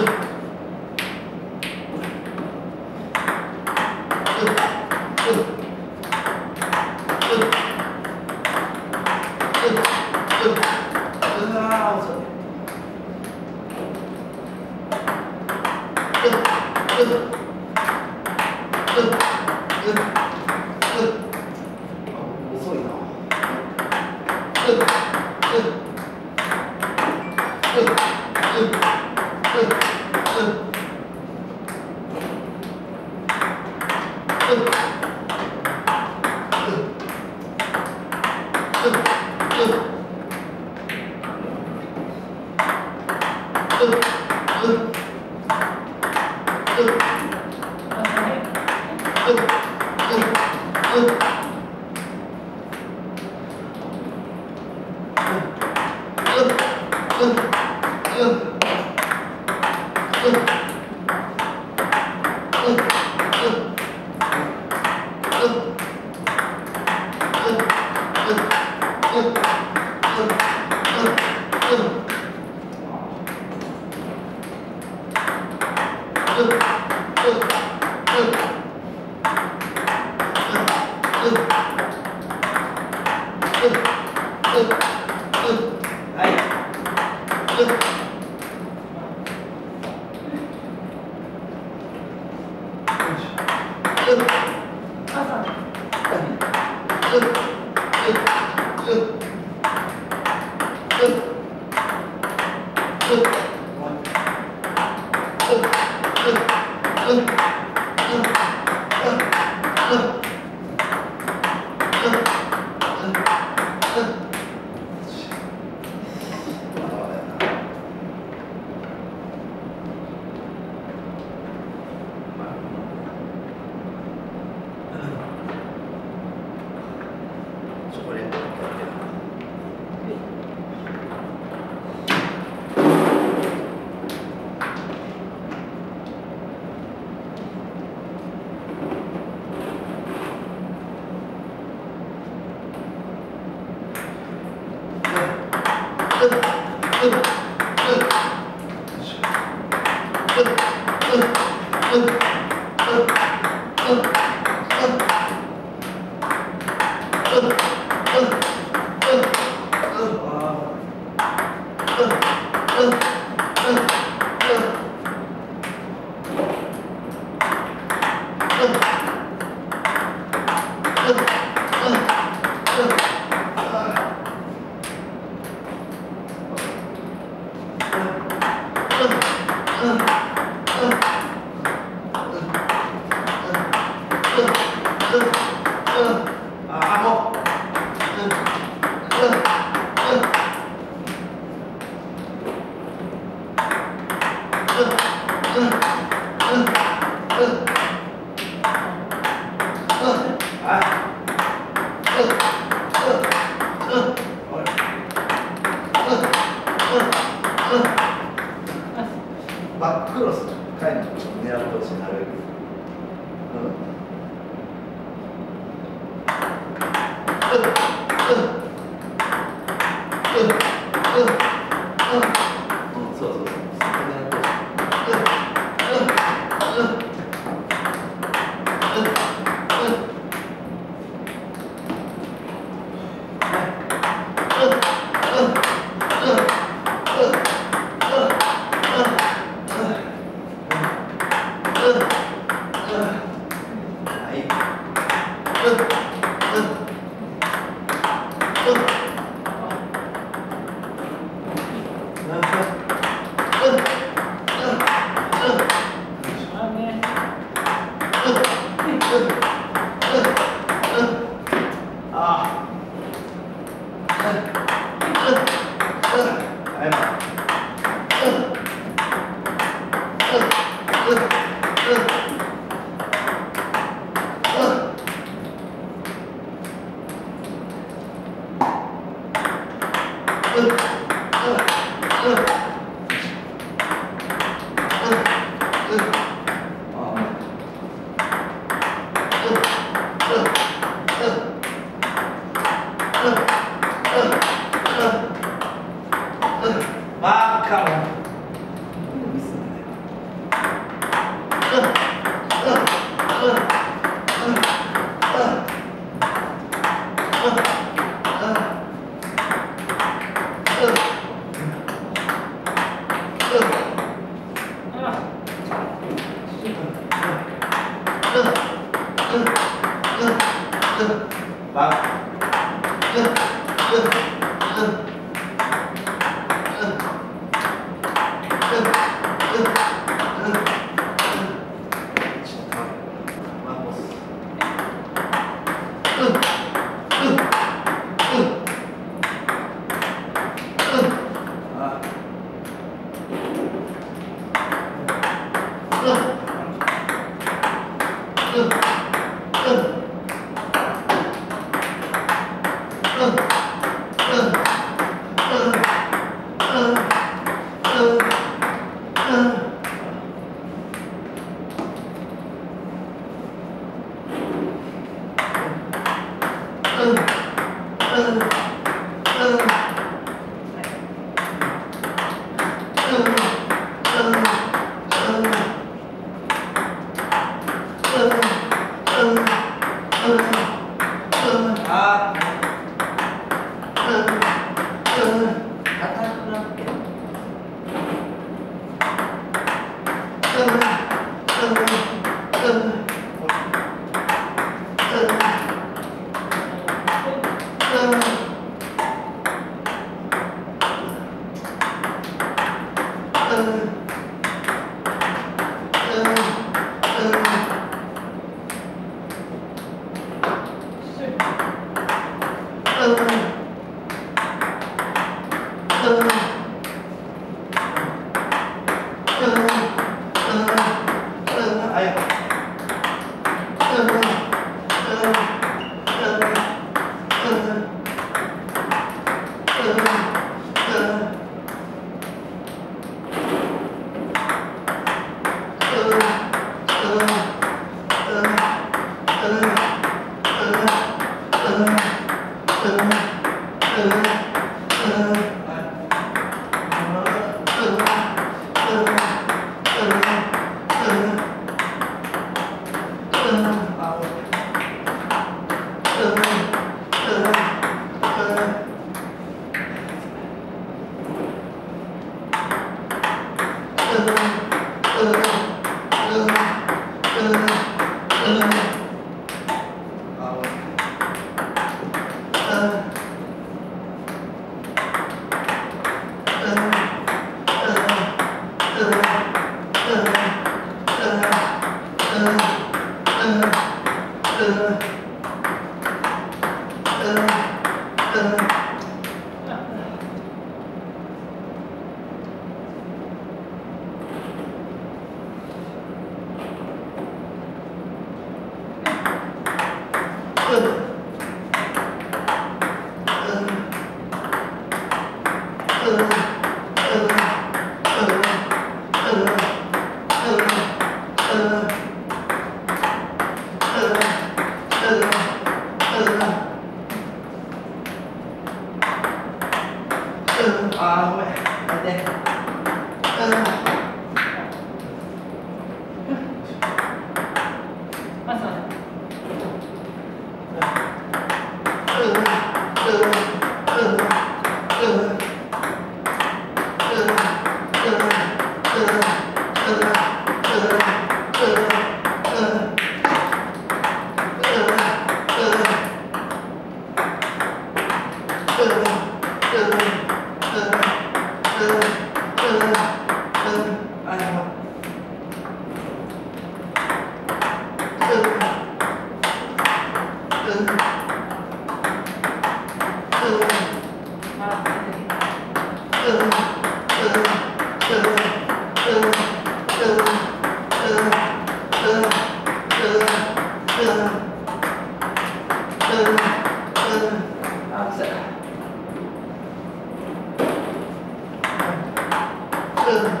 Thank you. Thank you. Obrigado. Thank you. Absolutely. Amen. after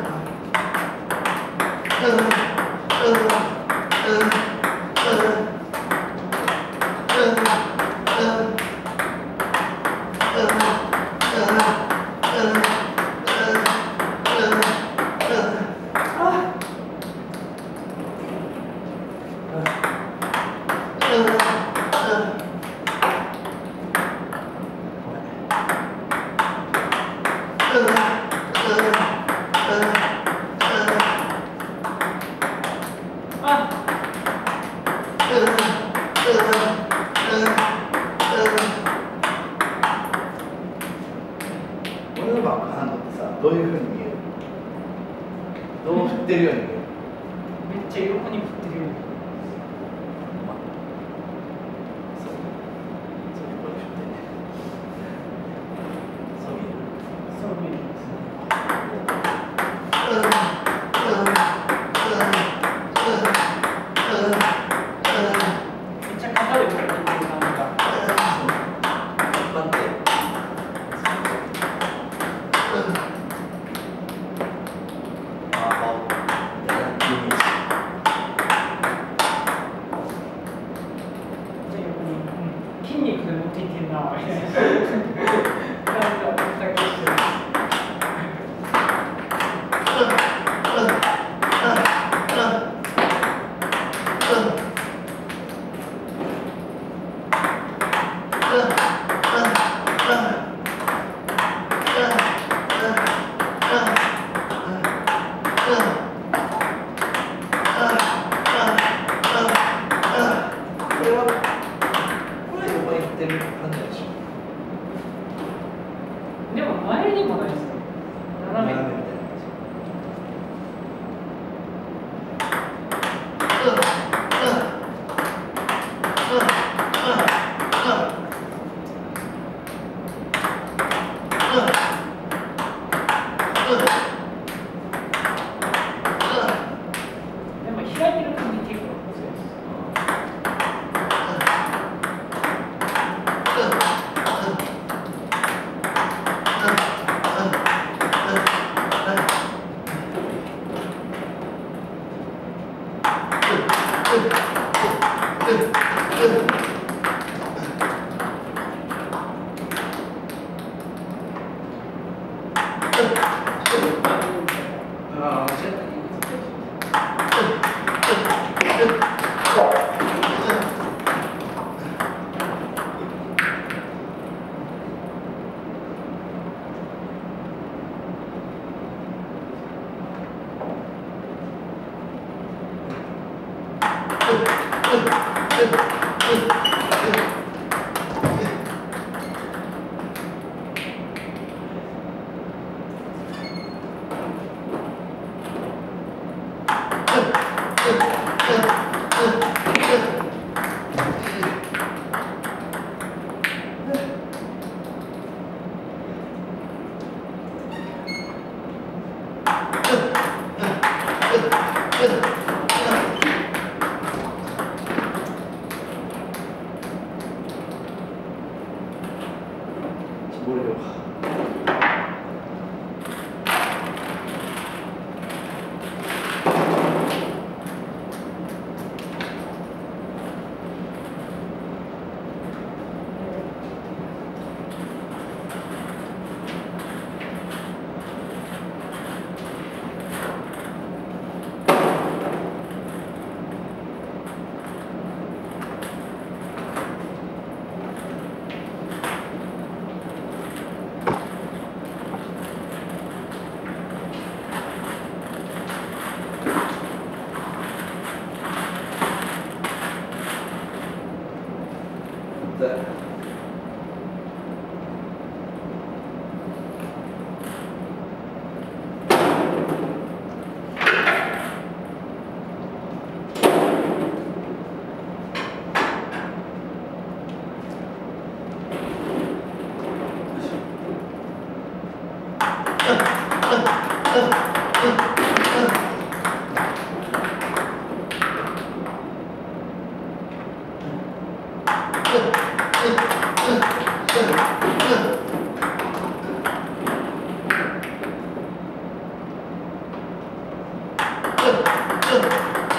这这这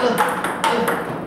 这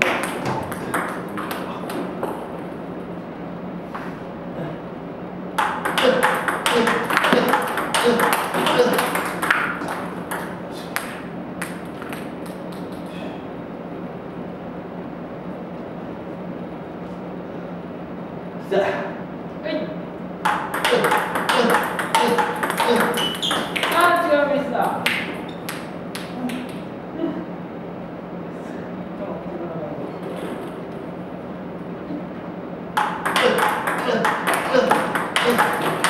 这这这